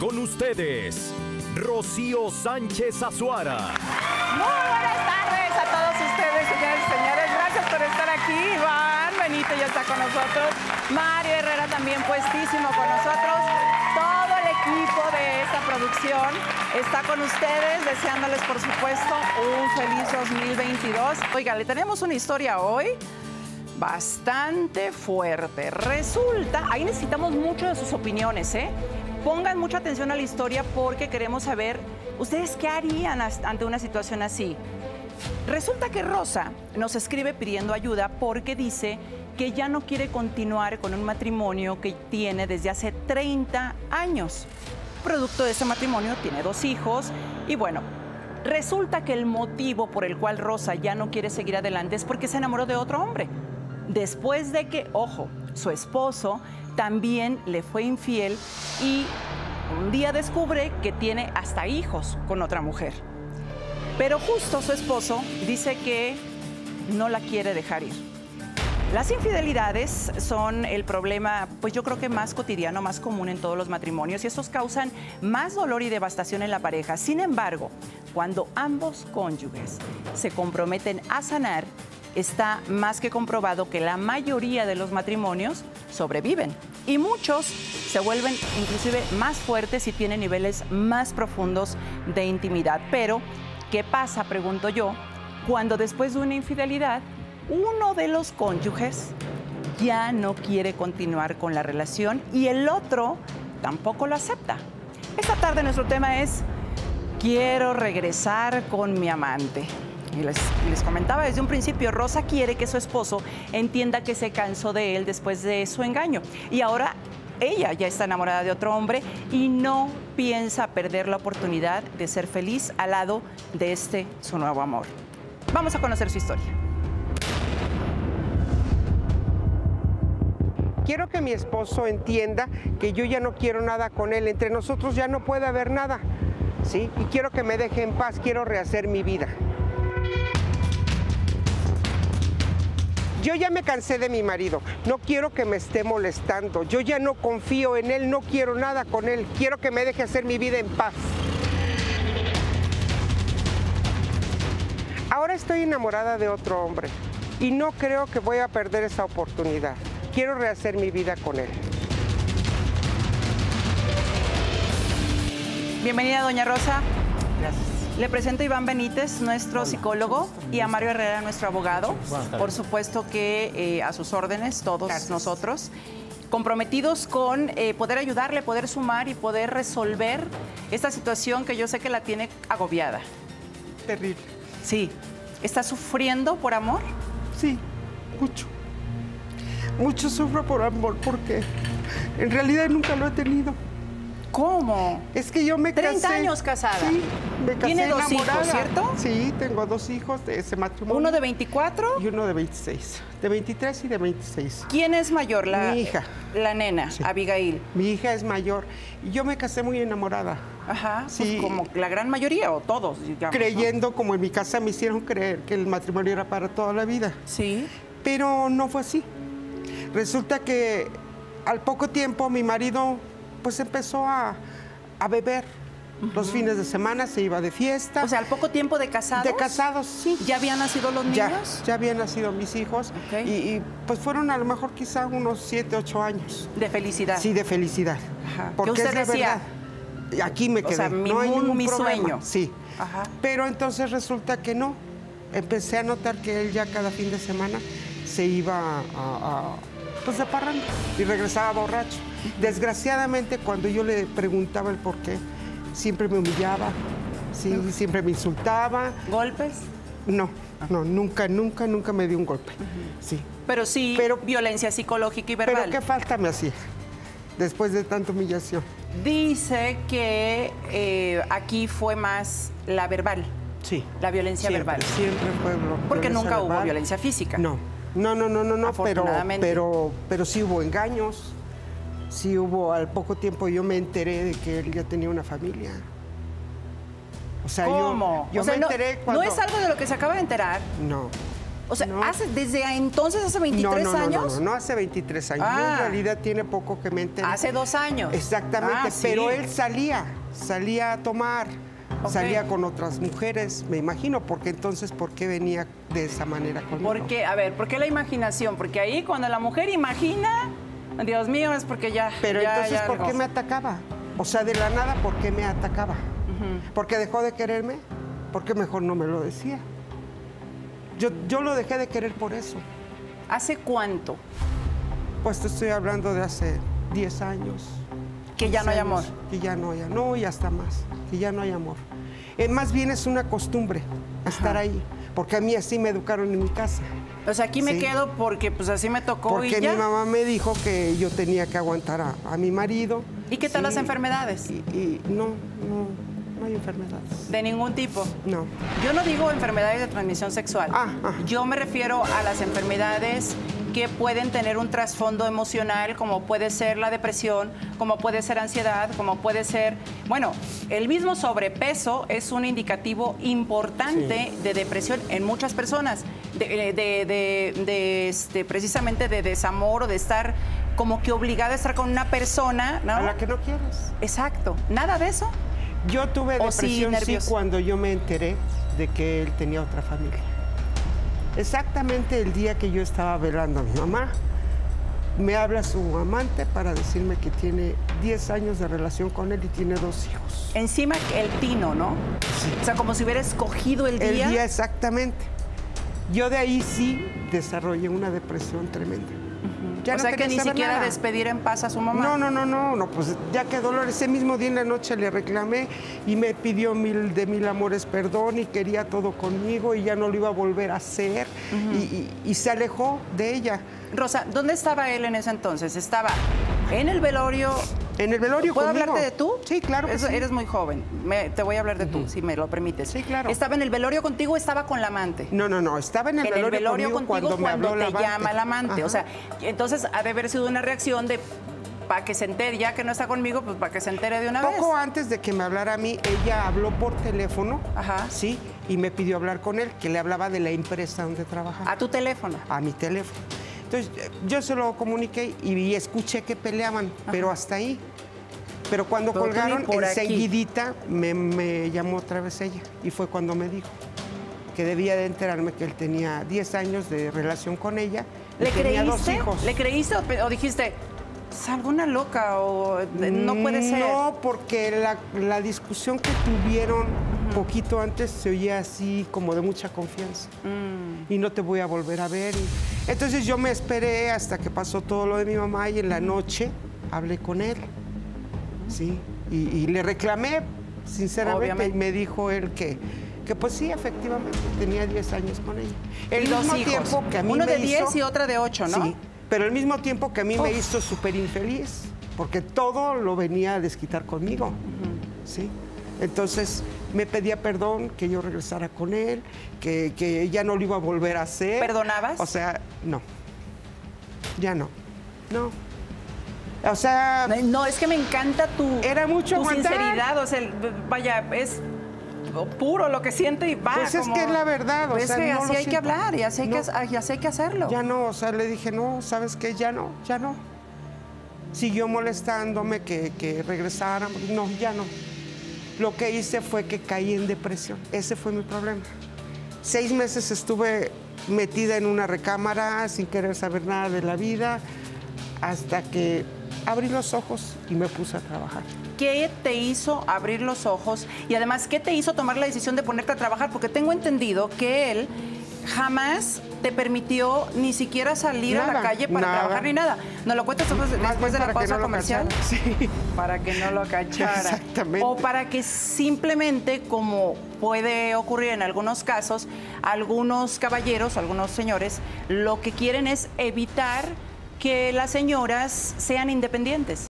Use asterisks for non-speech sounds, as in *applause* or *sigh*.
Con ustedes, Rocío Sánchez Azuara. Muy buenas tardes a todos ustedes, señores y señores. Gracias por estar aquí. Iván Benito ya está con nosotros. Mario Herrera también puestísimo con nosotros. Todo el equipo de esta producción está con ustedes, deseándoles, por supuesto, un feliz 2022. Oiga, le tenemos una historia hoy bastante fuerte. Resulta, ahí necesitamos mucho de sus opiniones, ¿eh? Pongan mucha atención a la historia porque queremos saber ustedes qué harían ante una situación así. Resulta que Rosa nos escribe pidiendo ayuda porque dice que ya no quiere continuar con un matrimonio que tiene desde hace 30 años. Producto de ese matrimonio tiene dos hijos y bueno, resulta que el motivo por el cual Rosa ya no quiere seguir adelante es porque se enamoró de otro hombre. Después de que, ojo, su esposo también le fue infiel y un día descubre que tiene hasta hijos con otra mujer. Pero justo su esposo dice que no la quiere dejar ir. Las infidelidades son el problema, pues yo creo que más cotidiano, más común en todos los matrimonios y estos causan más dolor y devastación en la pareja. Sin embargo, cuando ambos cónyuges se comprometen a sanar, está más que comprobado que la mayoría de los matrimonios sobreviven y muchos se vuelven inclusive más fuertes y tienen niveles más profundos de intimidad. Pero, ¿qué pasa, pregunto yo, cuando después de una infidelidad uno de los cónyuges ya no quiere continuar con la relación y el otro tampoco lo acepta? Esta tarde nuestro tema es, quiero regresar con mi amante. Y les, comentaba desde un principio, Rosa quiere que su esposo entienda que se cansó de él después de su engaño. Y ahora ella ya está enamorada de otro hombre y no piensa perder la oportunidad de ser feliz al lado de este su nuevo amor. Vamos a conocer su historia. Quiero que mi esposo entienda que yo ya no quiero nada con él, entre nosotros ya no puede haber nada, ¿sí? Y quiero que me deje en paz, quiero rehacer mi vida. Yo ya me cansé de mi marido, no quiero que me esté molestando, yo ya no confío en él, no quiero nada con él, quiero que me deje hacer mi vida en paz. Ahora estoy enamorada de otro hombre y no creo que voy a perder esa oportunidad. Quiero rehacer mi vida con él. Bienvenida, doña Rosa. Le presento a Iván Benítez, nuestro psicólogo, y a Mario Herrera, nuestro abogado. Por supuesto que eh, a sus órdenes, todos Gracias. nosotros, comprometidos con eh, poder ayudarle, poder sumar y poder resolver esta situación que yo sé que la tiene agobiada. Terrible. Sí. ¿Está sufriendo por amor? Sí, mucho. Mucho sufro por amor porque en realidad nunca lo he tenido. ¿Cómo? Es que yo me 30 casé. años casada. Sí, me casé Tiene dos enamorada. hijos, ¿cierto? Sí, tengo dos hijos de ese matrimonio. Uno de 24. y uno de 26. De 23 y de 26. ¿Quién es mayor? La, Mi hija. La nena, Sí. Abigail. Mi hija es mayor y yo me casé muy enamorada. Ajá. Sí. Pues como la gran mayoría o todos, digamos. ¿no? Creyendo, como en mi casa me hicieron creer que el matrimonio era para toda la vida. Sí. Pero no fue así. Resulta que al poco tiempo mi marido pues empezó a, a beber. Los fines de semana se iba de fiesta. O sea, al poco tiempo de casados. de casados, sí. ¿Ya habían nacido los Ya, niños? ya habían nacido mis hijos y, y, pues fueron a lo mejor quizá unos 7, 8 años. De felicidad. Sí, de felicidad. Ajá. Porque ¿Qué usted es decía? verdad. Aquí me O quedé. sea, mi no hay ningún mi problema. sueño. Sí. Ajá. Pero entonces resulta que no. Empecé a notar que él ya cada fin de semana se iba a, a- pues de parranda y regresaba borracho. Desgraciadamente, cuando yo le preguntaba el por qué, siempre me humillaba, sí, siempre me insultaba. ¿Golpes? No, no, nunca, nunca, nunca me dio un golpe. Sí. Pero sí, Pero- violencia psicológica y Pero verbal. qué falta me hacía después de tanta humillación. Dice que eh, aquí fue más la verbal, Sí. la violencia Siempre, verbal. Siempre fue Porque nunca hubo violencia física. No, no, no, no, no, no, pero, pero, pero sí hubo engaños. Sí hubo, al poco tiempo yo me enteré de que él ya tenía una familia. O sea, ¿Cómo? yo, o sea, me no, enteré cuando... no es algo de lo que se acaba de enterar. No, O sea, No. hace, desde entonces, hace 23 no, no, no, años. No, no, no, hace 23 años. Yo Ah. en realidad tiene poco que me enteré. Hace dos años. Exactamente, Ah, sí. pero él salía, salía a tomar, Salía con otras mujeres, me imagino, porque entonces, ¿por qué venía de esa manera conmigo? ¿Por qué? A ver, ¿por qué la imaginación? Porque ahí cuando la mujer imagina, Dios mío, es porque ya. Pero ya- entonces, ya ¿por qué me atacaba? O sea, de la nada, ¿por qué me atacaba? ¿Porque dejó de quererme? ¿Por qué mejor no me lo decía? Yo, yo lo dejé de querer por eso. ¿Hace cuánto Pues te estoy hablando de hace 10 años. que ya no hay 15 amor? Que ya no hay, no, y hasta más, que ya no hay amor. Eh, más bien es una costumbre estar ahí, porque a mí así me educaron en mi casa. O sea, aquí me Sí. quedo porque pues así me tocó Porque y ya. mi mamá me dijo que yo tenía que aguantar a, a mi marido. ¿Y qué tal las enfermedades? Y, y no, no, no hay enfermedades. De ningún tipo. No. Yo no digo enfermedades de transmisión sexual. Ah, ah. Yo me refiero a las enfermedades que pueden tener un trasfondo emocional, como puede ser la depresión, como puede ser ansiedad, como puede ser, bueno, el mismo sobrepeso es un indicativo importante de depresión en muchas personas, de, de- de- de, este, precisamente de desamor o de estar como que obligada a estar con una persona, ¿no? A la que no quieres. Exacto, nada de eso. Yo tuve sí, depresión sí, nervios. cuando yo me enteré de que él tenía otra familia. Exactamente el día que yo estaba velando a mi mamá, me habla su amante para decirme que tiene 10 años de relación con él y tiene dos hijos. Encima el tino, ¿no? O sea, como si hubiera escogido el El día. día exactamente. Yo de ahí sí desarrollé una depresión tremenda. Ya o no sea, que ni siquiera nada. despedir en paz a su mamá. No, no, no, no, no, pues ya que dolor. Ese mismo día en la noche le reclamé y me pidió mil de mil amores perdón y quería todo conmigo y ya no lo iba a volver a hacer y, y- y se alejó de ella. Rosa, ¿dónde estaba él en ese entonces? Estaba en el velorio. En el velorio ¿Puedo conmigo. hablarte de tú? Sí, claro que Eso- sí. Eres muy joven. Me- te voy a hablar de tú, si me lo permites. Sí, claro. ¿Estaba en el velorio contigo o estaba con la amante? No, no, no, estaba en el en velorio, el velorio conmigo contigo cuando me habló la te amante. llama el amante. O sea, entonces ha de haber sido una reacción de para que se entere, ya que no está conmigo, pues para que se entere de una Poco vez. antes de que me hablara a mí, ella habló por teléfono, Ajá. sí, y me pidió hablar con él, que le hablaba de la empresa donde trabajaba. A tu teléfono. a mi teléfono. Entonces eh, yo se lo comuniqué y, escuché que peleaban, pero hasta ahí. Pero cuando Pero colgaron, enseguidita me, me llamó otra vez ella y fue cuando me dijo que debía de enterarme que él tenía 10 años de relación con ella ¿Le tenía dos creíste? hijos. ¿Le creíste o, o dijiste, es alguna loca o de- no puede ser? No, porque la, la discusión que tuvieron poquito antes se oía así como de mucha confianza. Mm. Y no te voy a volver a ver. y- Entonces yo me esperé hasta que pasó todo lo de mi mamá y en la noche hablé con él. Sí. Y, y le reclamé, sinceramente, Obviamente. y me dijo él que, que pues sí, efectivamente, tenía 10 años con ella. El y dos mismo hijos. tiempo que a mí Uno me de 10 hizo- y otra de 8, ¿no? Sí, pero al mismo tiempo que a mí me hizo súper infeliz, porque todo lo venía a desquitar conmigo. ¿sí? Entonces me pedía perdón, que yo regresara con él, que, que ya no lo iba a volver a hacer. ¿Perdonabas? O sea, no. Ya no. No. O sea, No, es que me encanta tu, Era mucho tu sinceridad. O sea, vaya, es puro lo que siente y va. Pues es como- que es la verdad, o sea, es que no así hay que hablar y así hay, No. que, y así hay que hacerlo. ya no, o sea, le dije, no, ¿sabes qué? Ya no, ya no. Siguió molestándome que, que regresáramos. No, ya no. Lo que hice fue que caí en depresión. Ese fue mi problema. Seis meses estuve metida en una recámara sin querer saber nada de la vida hasta que abrí los ojos y me puse a trabajar. ¿Qué te hizo abrir los ojos? Y además, ¿qué te hizo tomar la decisión de ponerte a trabajar? Porque tengo entendido que él jamás te permitió ni siquiera salir a la calle para nada. trabajar ni nada. ¿Nos lo cuentas después, de la pausa no comercial? Sí. *laughs* Para que no lo cachara. Exactamente. O para que simplemente, como puede ocurrir en algunos casos, algunos caballeros algunos señores lo que quieren es evitar que las señoras sean independientes.